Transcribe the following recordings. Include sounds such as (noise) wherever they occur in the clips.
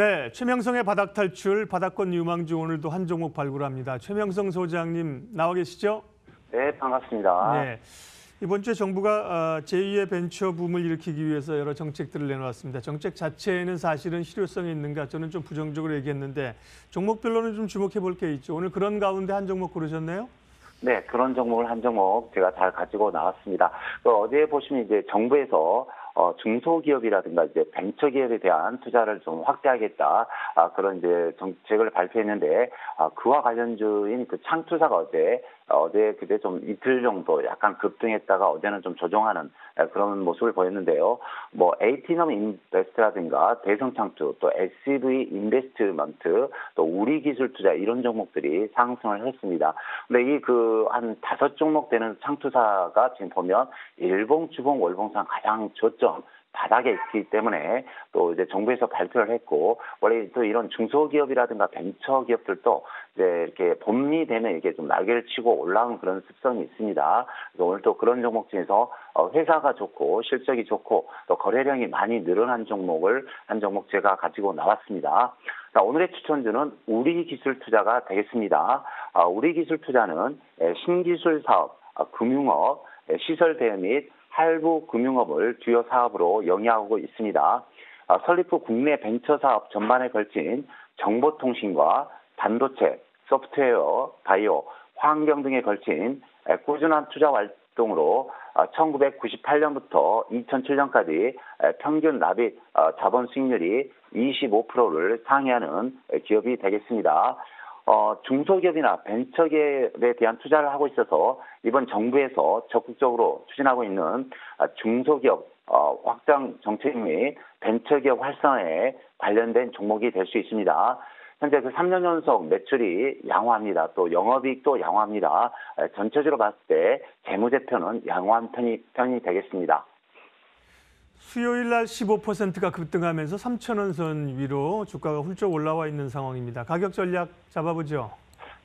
네, 최명성의 바닥 탈출, 바닥권 유망주 오늘도 한 종목 발굴합니다. 최명성 소장님 나와 계시죠? 네, 반갑습니다. 네. 이번 주에 정부가 어, 제2의 벤처 붐을 일으키기 위해서 여러 정책들을 내놓았습니다. 정책 자체에는 사실은 실효성이 있는가 저는 좀 부정적으로 얘기했는데 종목별로는 좀 주목해 볼 게 있죠. 오늘 그런 가운데 한 종목 고르셨네요. 네, 그런 종목을 한 종목 제가 잘 가지고 나왔습니다. 그 어제 보시면 이제 정부에서 어, 중소기업이라든가 이제 벤처기업에 대한 투자를 좀 확대하겠다 아, 그런 이제 정책을 발표했는데 아, 그와 관련주인 그 창투사가 어제 어제 그때 좀 이틀 정도 약간 급등했다가 어제는 좀 조정하는 그런 모습을 보였는데요. 뭐 에이티넘 인베스트라든가 대성창투 또 SCV 인베스트먼트 또 우리기술투자 이런 종목들이 상승을 했습니다. 근데 이 그 한 다섯 종목 되는 창투사가 지금 보면 일봉, 주봉, 월봉상 가장 저점 바닥에 있기 때문에 또 이제 정부에서 발표를 했고 원래 또 이런 중소기업이라든가 벤처 기업들도 이제 이렇게 봄이 되면 이게 좀 날개를 치고 올라오는 그런 습성이 있습니다. 그래서 오늘 또 그런 종목 중에서 어, 회사가 좋고 실적이 좋고 또 거래량이 많이 늘어난 종목을 한 종목 제가 가지고 나왔습니다. 자, 오늘의 추천주는 우리 기술 투자가 되겠습니다. 아, 우리 기술 투자는 신기술 사업, 아, 금융업, 시설 대여 및 할부 금융업을 주요 사업으로 영위하고 있습니다. 아, 설립 후 국내 벤처 사업 전반에 걸친 정보통신과 반도체, 소프트웨어, 바이오, 환경 등에 걸친 꾸준한 투자 활동으로 1998년부터 2007년까지 평균 납입 어, 자본 수익률이 25%를 상회하는 기업이 되겠습니다. 어, 중소기업이나 벤처기업에 대한 투자를 하고 있어서 이번 정부에서 적극적으로 추진하고 있는 아, 중소기업 어, 확장 정책 및 벤처기업 활성화에 관련된 종목이 될 수 있습니다. 현재 그 3년 연속 매출이 양호합니다. 또 영업이익도 양호합니다. 전체적으로 봤을 때 재무제표는 양호한 편이, 편이 되겠습니다. 수요일 날 15%가 급등하면서 3천원 선 위로 주가가 훌쩍 올라와 있는 상황입니다. 가격 전략 잡아보죠.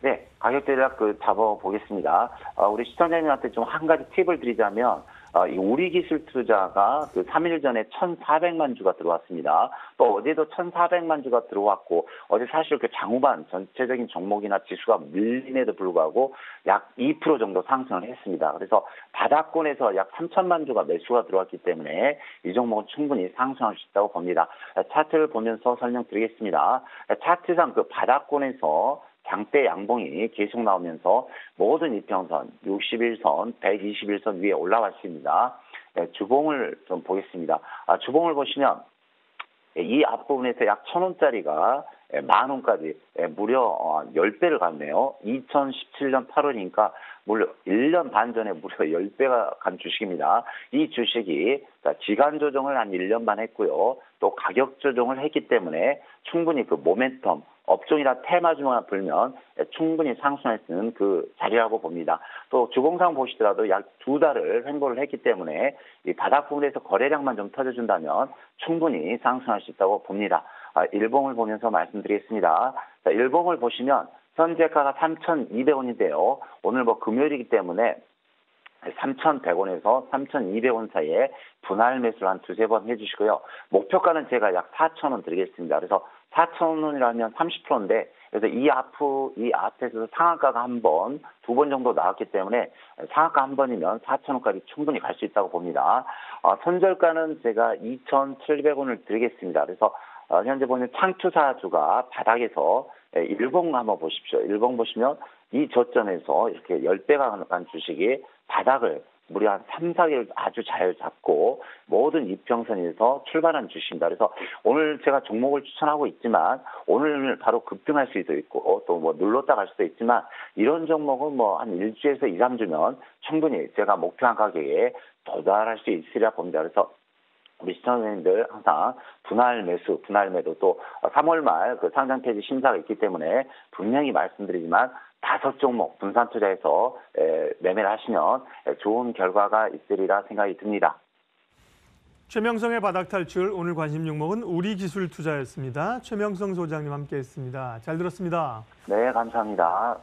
네, 가격 대략 그 잡아보겠습니다. 어, 우리 시청자님한테 좀 한 가지 팁을 드리자면 어, 이 우리 기술 투자가 그 3일 전에 1,400만 주가 들어왔습니다. 또 어제도 1,400만 주가 들어왔고 어제 사실 그 장후반 전체적인 종목이나 지수가 밀림에도 불구하고 약 2% 정도 상승을 했습니다. 그래서 바닥권에서 약 3천만 주가 매수가 들어왔기 때문에 이 종목은 충분히 상승할 수 있다고 봅니다. 차트를 보면서 설명드리겠습니다. 차트상 그 바닥권에서 장대 양봉이 계속 나오면서 모든 이평선 61선, 121선 위에 올라왔습니다. 네, 주봉을 좀 보겠습니다. 아, 주봉을 보시면 이 앞부분에서 약 천원짜리가 만원까지 무려 10배를 어, 갔네요. 2017년 8월이니까 무려 1년 반 전에 무려 (laughs) 10배가 간 주식입니다. 이 주식이 지간 조정을 한 1년 반 했고요. 또 가격 조정을 했기 때문에 충분히 그 모멘텀, 업종이나 테마주만 불면 충분히 상승할 수 있는 그 자리라고 봅니다. 또 주봉상 보시더라도 약 두 달을 횡보를 했기 때문에 이 바닥 부분에서 거래량만 좀 터져준다면 충분히 상승할 수 있다고 봅니다. 아, 일봉을 보면서 말씀드리겠습니다. 자, 일봉을 보시면 현재가가 3,200원인데요. 오늘 뭐 금요일이기 때문에 3,100원에서 3,200원 사이에 분할 매수를 한 두세 번 해주시고요. 목표가는 제가 약 4,000원 드리겠습니다. 그래서 4,000원이라면 30%인데 그래서 이 앞, 이 앞에서 상한가가 한 번, 두 번 정도 나왔기 때문에 상한가 한 번이면 4,000원까지 충분히 갈 수 있다고 봅니다. 어, 손절가는 제가 2,700원을 드리겠습니다. 그래서 어, 현재 보면 창투사주가 바닥에서 일봉 한번 보십시오. 일봉 보시면 이 저점에서 이렇게 10배가 간 주식이 바닥을 무려 한 3, 4개월 아주 잘 잡고 모든 이평선에서 출발한 주식입니다. 그래서 오늘 제가 종목을 추천하고 있지만 오늘 바로 급등할 수도 있고 또 뭐 눌렀다 갈 수도 있지만 이런 종목은 뭐 한 일주에서 2, 3주면 충분히 제가 목표한 가격에 도달할 수 있으리라 봅니다. 그래서 우리 시청자님들 항상 분할 매수, 분할 매도 또 3월 말 그 상장 폐지 심사가 있기 때문에 분명히 말씀드리지만 다섯 종목 분산 투자해서 매매를 하시면 좋은 결과가 있으리라 생각이 듭니다. 최명성의 바닥 탈출 오늘 관심 종목은 우리 기술 투자였습니다. 최명성 소장님 함께했습니다. 잘 들었습니다. 네, 감사합니다.